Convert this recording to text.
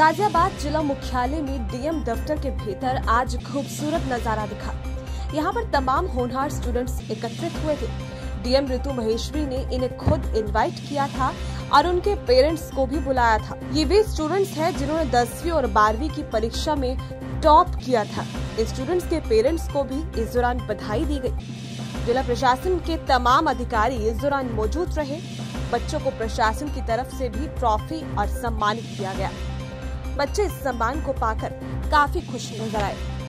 गाजियाबाद जिला मुख्यालय में डीएम दफ्तर के भीतर आज खूबसूरत नज़ारा दिखा। यहाँ पर तमाम होनहार स्टूडेंट्स एकत्रित हुए थे। डीएम ऋतु महेश्वरी ने इन्हें खुद इनवाइट किया था और उनके पेरेंट्स को भी बुलाया था। ये वे स्टूडेंट्स हैं जिन्होंने दसवीं और बारहवीं की परीक्षा में टॉप किया था। स्टूडेंट्स के पेरेंट्स को भी इस दौरान बधाई दी गई। जिला प्रशासन के तमाम अधिकारी इस दौरान मौजूद रहे। बच्चों को प्रशासन की तरफ़ से भी ट्रॉफी और सम्मानित किया गया। बच्चे इस सम्मान को पाकर काफ़ी खुश नज़र आए।